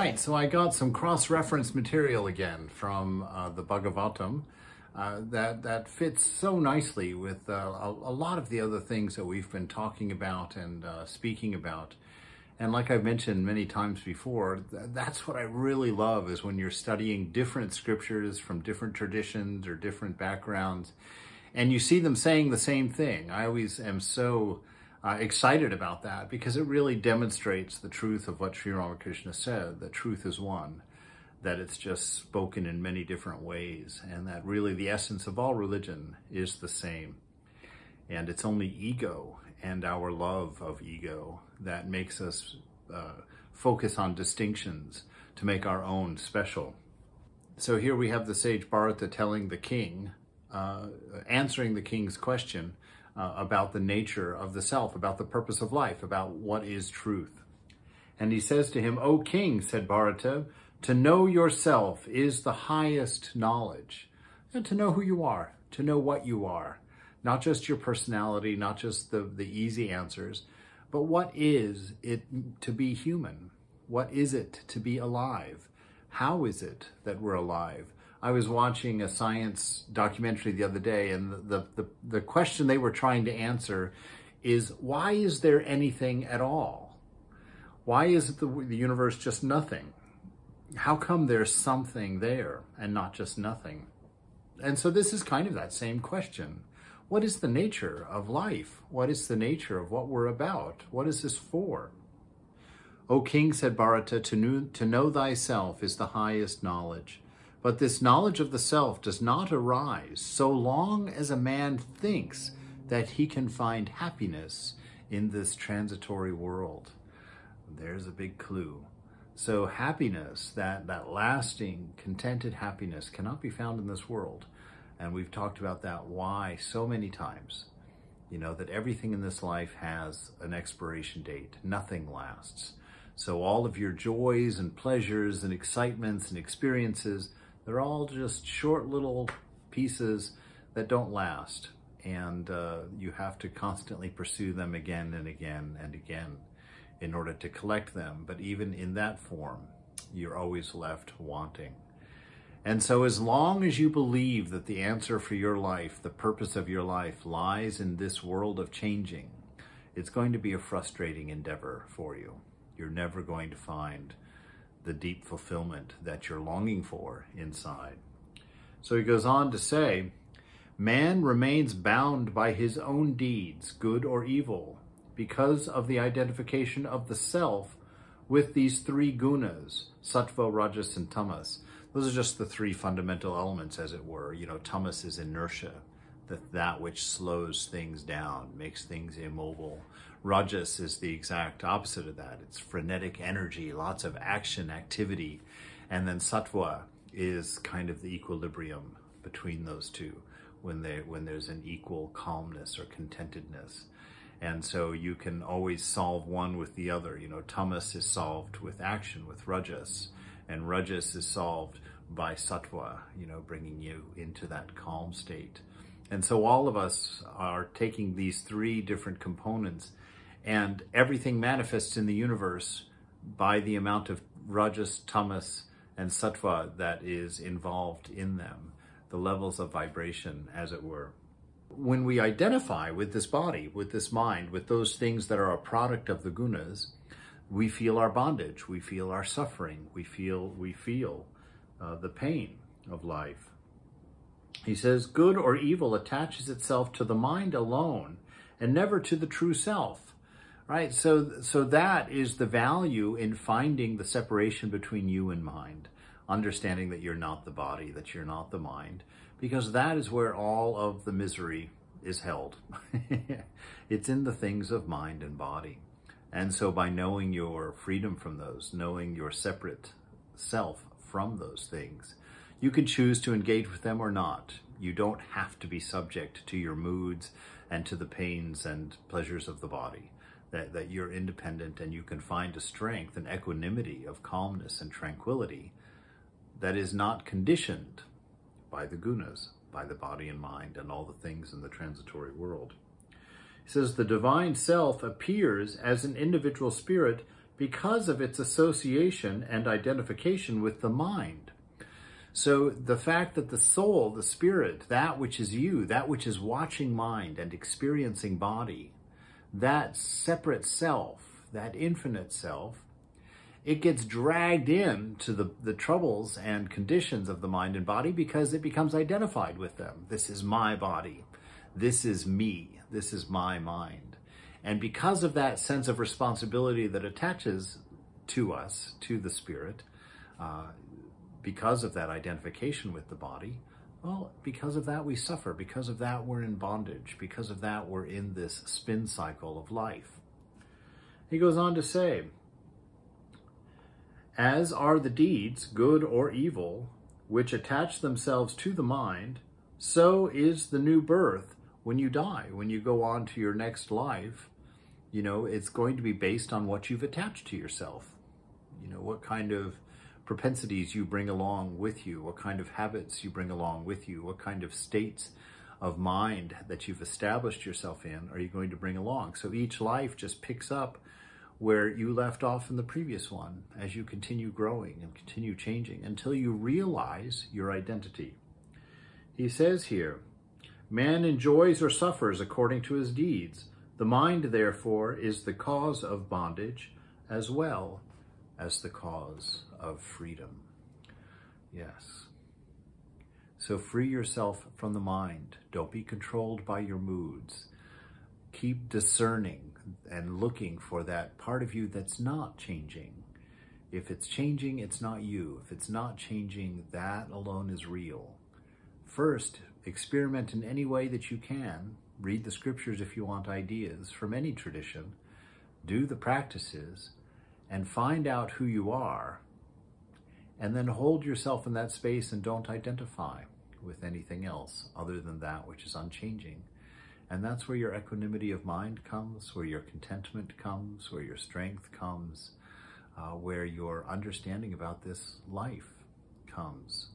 right, so I got some cross-reference material again from uh, the Bhagavatam uh, that, that fits so nicely with uh, a, a, lot of the other things that we've been talking about and uh, speaking about. And like I've mentioned many times before, th that's what I really love is when you're studying different scriptures from different traditions or different backgrounds, and you see them saying the same thing. I always am so uh, excited about that because it really demonstrates the truth of what Sri Ramakrishna said, that truth is one, that it's just spoken in many different ways, and that really the essence of all religion is the same. And it's only ego and our love of ego that makes us uh, focus on distinctions to make our own special. So here we have the sage Bharata telling the king, uh, answering the king's question, uh, about the nature of the self, about the purpose of life, about what is truth. And he says to him, O king, said Bharata, to know yourself is the highest knowledge. And to know who you are, to know what you are. Not just your personality, not just the, the easy answers, but what is it to be human? What is it to be alive? How is it that we're alive? I was watching a science documentary the other day, and the, the, the question they were trying to answer is why is there anything at all? Why is the, the universe just nothing? How come there's something there and not just nothing? And so this is kind of that same question. What is the nature of life? What is the nature of what we're about? What is this for? O king, said Bharata, to know, to know thyself is the highest knowledge. But this knowledge of the self does not arise so long as a man thinks that he can find happiness in this transitory world. There's a big clue. So happiness, that, that lasting, contented happiness cannot be found in this world. And we've talked about that why so many times. You know, that everything in this life has an expiration date. Nothing lasts. So all of your joys and pleasures and excitements and experiences they're all just short little pieces that don't last. And uh, you have to constantly pursue them again and again and again in order to collect them. But even in that form, you're always left wanting. And so as long as you believe that the answer for your life, the purpose of your life lies in this world of changing, it's going to be a frustrating endeavor for you. You're never going to find the deep fulfillment that you're longing for inside. So he goes on to say, man remains bound by his own deeds, good or evil, because of the identification of the self with these three gunas, sattva, rajas, and tamas. Those are just the three fundamental elements, as it were. You know, tamas is inertia, that, that which slows things down, makes things immobile. Rajas is the exact opposite of that. It's frenetic energy, lots of action, activity. And then sattva is kind of the equilibrium between those two when they when there's an equal calmness or contentedness. And so you can always solve one with the other. You know, tamas is solved with action, with rajas, and rajas is solved by sattva, you know, bringing you into that calm state. And so all of us are taking these three different components and everything manifests in the universe by the amount of rajas, tamas, and sattva that is involved in them, the levels of vibration, as it were. When we identify with this body, with this mind, with those things that are a product of the gunas, we feel our bondage, we feel our suffering, we feel we feel uh, the pain of life. He says, good or evil attaches itself to the mind alone and never to the true self. Right? So, so that is the value in finding the separation between you and mind, understanding that you're not the body, that you're not the mind, because that is where all of the misery is held. it's in the things of mind and body. And so by knowing your freedom from those, knowing your separate self from those things, you can choose to engage with them or not. You don't have to be subject to your moods and to the pains and pleasures of the body. That, that you're independent and you can find a strength and equanimity of calmness and tranquility that is not conditioned by the gunas, by the body and mind and all the things in the transitory world. He says the divine self appears as an individual spirit because of its association and identification with the mind. So the fact that the soul, the spirit, that which is you, that which is watching mind and experiencing body, that separate self, that infinite self, it gets dragged into the, the troubles and conditions of the mind and body because it becomes identified with them. This is my body. This is me. This is my mind. And because of that sense of responsibility that attaches to us, to the spirit, uh, because of that identification with the body, well, because of that we suffer. Because of that we're in bondage. Because of that we're in this spin cycle of life. He goes on to say, as are the deeds, good or evil, which attach themselves to the mind, so is the new birth when you die, when you go on to your next life. You know, it's going to be based on what you've attached to yourself. You know, what kind of propensities you bring along with you, what kind of habits you bring along with you, what kind of states of mind that you've established yourself in are you going to bring along. So each life just picks up where you left off in the previous one as you continue growing and continue changing until you realize your identity. He says here, man enjoys or suffers according to his deeds. The mind, therefore, is the cause of bondage as well as the cause of freedom. Yes. So free yourself from the mind. Don't be controlled by your moods. Keep discerning and looking for that part of you that's not changing. If it's changing, it's not you. If it's not changing, that alone is real. First, experiment in any way that you can. Read the scriptures if you want ideas from any tradition. Do the practices and find out who you are and then hold yourself in that space and don't identify with anything else other than that which is unchanging. And that's where your equanimity of mind comes, where your contentment comes, where your strength comes, uh, where your understanding about this life comes.